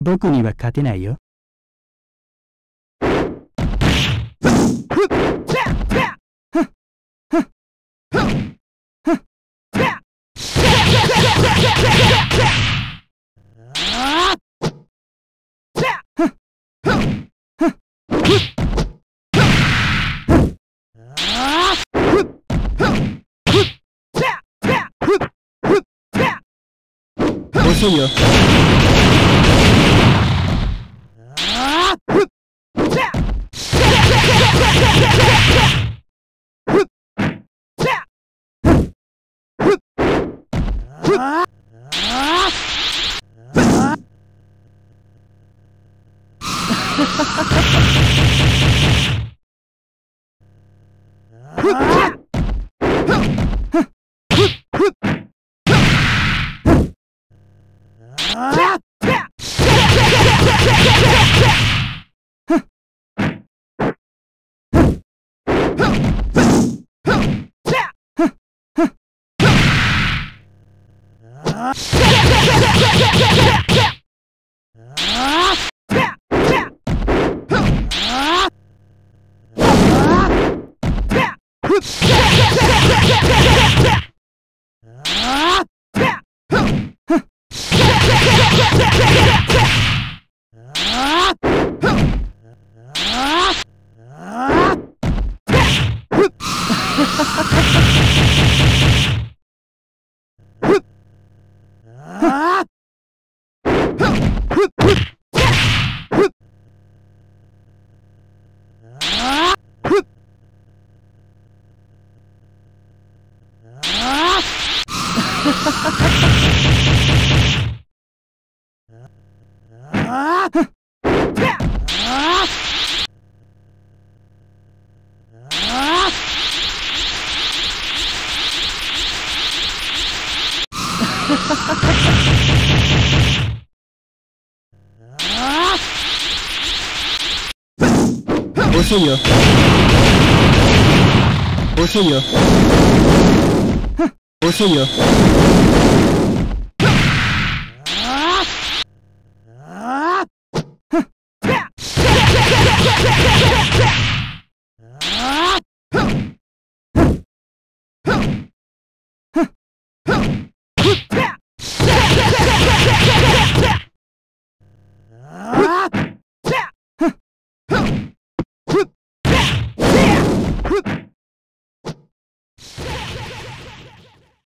僕には勝てないよ。遅いよ。Ah! Ha ha ha ha! Bolsillo. Bolsillo. soy yo.